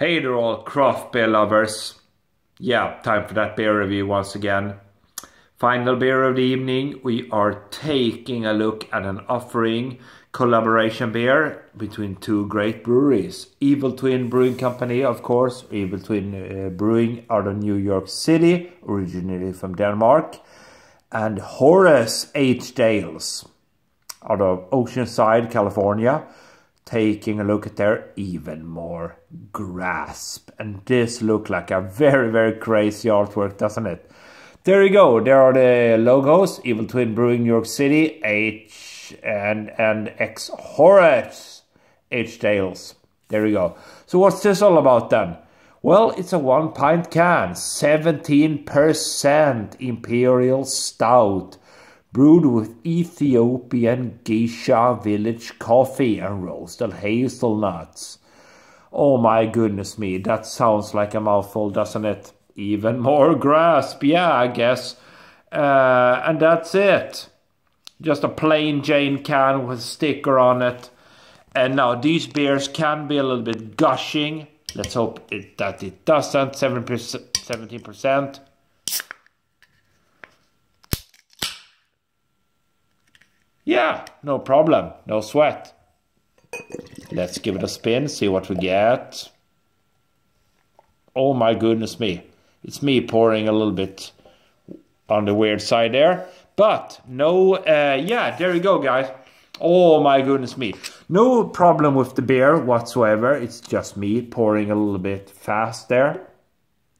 Hey there all craft beer lovers. Yeah, time for that beer review once again. Final beer of the evening, we are taking a look at an offering collaboration beer between two great breweries. Evil Twin Brewing Company, of course, Evil Twin uh, Brewing out of New York City, originally from Denmark, and Horus Aged Ales out of Oceanside, California taking a look at their even more grasp. And this look like a very, very crazy artwork, doesn't it? There you go. There are the logos. Evil Twin Brewing New York City, H and and X Horus Aged Ales. There you go. So what's this all about then? Well, it's a one pint can, 17% Imperial Stout brewed with Ethiopian geisha village coffee and roasted hazelnuts. Oh my goodness me, that sounds like a mouthful, doesn't it? Even more grasp, yeah, I guess. Uh, and that's it. Just a plain Jane can with a sticker on it. And now these beers can be a little bit gushing. Let's hope it, that it doesn't. 7%, 17%. Yeah, no problem, no sweat. Let's give it a spin, see what we get. Oh my goodness me. It's me pouring a little bit on the weird side there. But no, uh, yeah, there you go, guys. Oh my goodness me. No problem with the beer whatsoever. It's just me pouring a little bit fast there.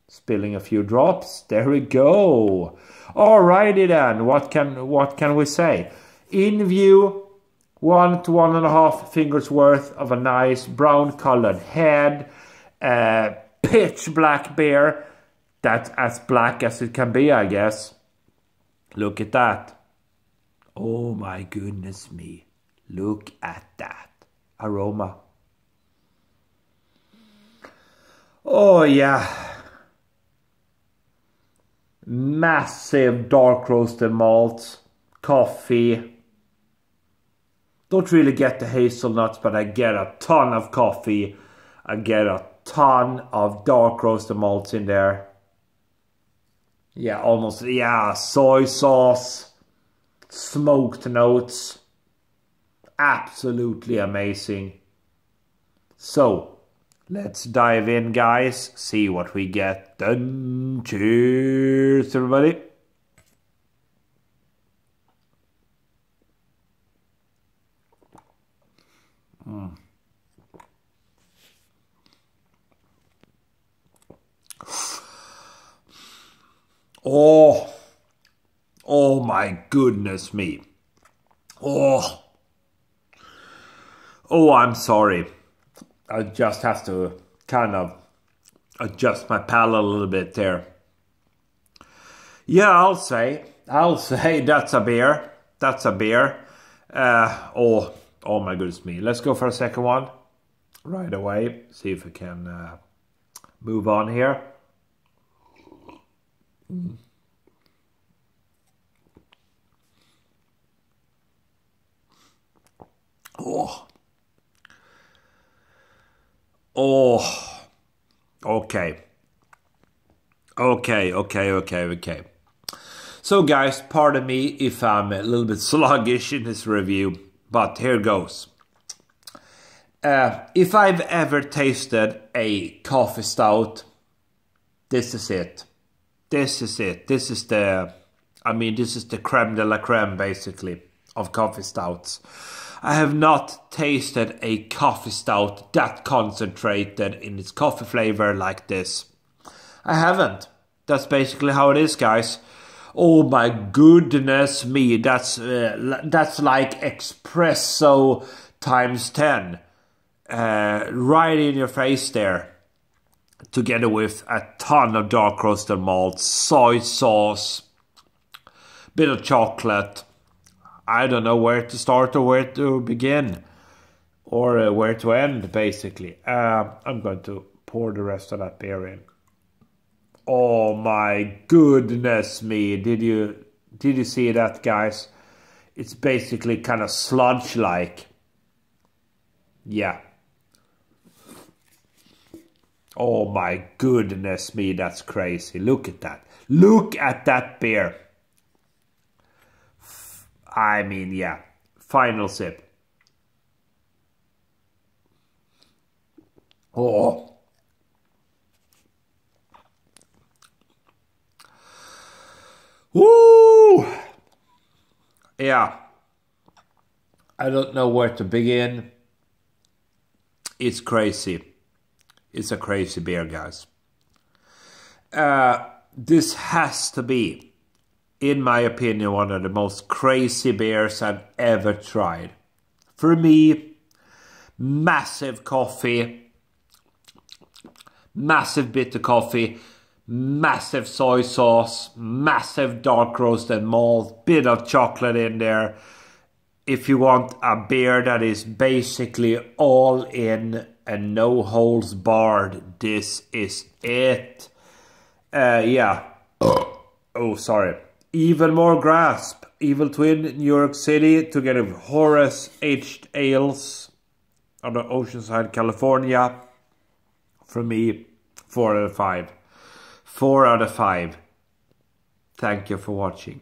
Spilling a few drops. There we go. Alrighty then. What can what can we say? In view, one to one and a half fingers worth of a nice brown colored head, uh, pitch black bear. That's as black as it can be, I guess. Look at that. Oh my goodness me. Look at that aroma. Oh yeah. Massive dark roasted malt, coffee, don't really get the hazelnuts, but I get a ton of coffee. I get a ton of dark roasted malts in there. Yeah, almost, yeah, soy sauce, smoked notes. Absolutely amazing. So, let's dive in, guys. See what we get done. Cheers, everybody. Mm. Oh, oh my goodness me. Oh, oh, I'm sorry. I just have to kind of adjust my palate a little bit there. Yeah, I'll say, I'll say that's a beer. That's a beer. Uh, oh, Oh my goodness me. Let's go for a second one right away. See if we can uh, move on here. Mm. Oh. Oh. Okay. Okay, okay, okay, okay. So guys, pardon me if I'm a little bit sluggish in this review but here goes. Uh, if I've ever tasted a coffee stout, this is it. This is it. This is the, I mean, this is the creme de la creme, basically, of coffee stouts. I have not tasted a coffee stout that concentrated in its coffee flavor like this. I haven't. That's basically how it is, guys. Oh my goodness me, that's uh, that's like espresso times 10. Uh, right in your face there. Together with a ton of dark roasted malt, soy sauce, bit of chocolate. I don't know where to start or where to begin. Or uh, where to end, basically. Uh, I'm going to pour the rest of that beer in. Oh my goodness me. Did you did you see that guys? It's basically kind of sludge like. Yeah. Oh my goodness me, that's crazy. Look at that. Look at that beer. I mean, yeah. Final sip. Oh. Woo! Yeah. I don't know where to begin. It's crazy. It's a crazy beer, guys. Uh, this has to be, in my opinion, one of the most crazy beers I've ever tried. For me, massive coffee, massive bitter coffee, massive soy sauce, massive dark roasted malt, bit of chocolate in there. If you want a beer that is basically all in and no holes barred, this is it. Uh, yeah. Oh, sorry. Even more grasp. Evil Twin, New York City, together with Horus Aged Ales on the Oceanside, California. For me, 4 out of 5. 4 out of 5. Thank you for watching.